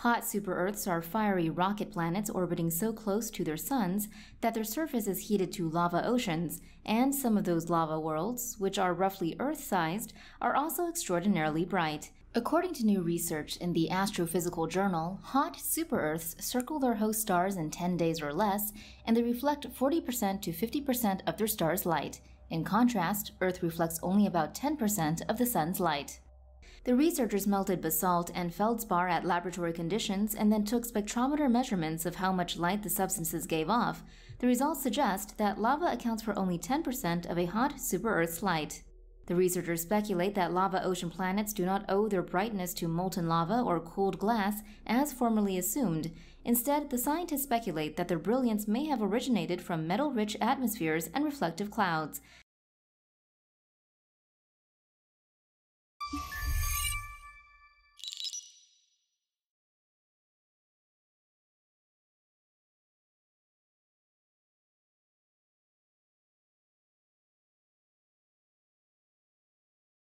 Hot super Earths are fiery rocky planets orbiting so close to their suns that their surface is heated to lava oceans, and some of those lava worlds, which are roughly Earth sized, are also extraordinarily bright. According to new research in the Astrophysical Journal, hot super Earths circle their host stars in 10 days or less, and they reflect 40% to 50% of their star's light. In contrast, Earth reflects only about 10% of the Sun's light. The researchers melted basalt and feldspar at laboratory conditions and then took spectrometer measurements of how much light the substances gave off. The results suggest that lava accounts for only 10% of a hot super-Earth's light. The researchers speculate that lava ocean planets do not owe their brightness to molten lava or cooled glass, as formerly assumed. Instead, the scientists speculate that their brilliance may have originated from metal rich atmospheres and reflective clouds.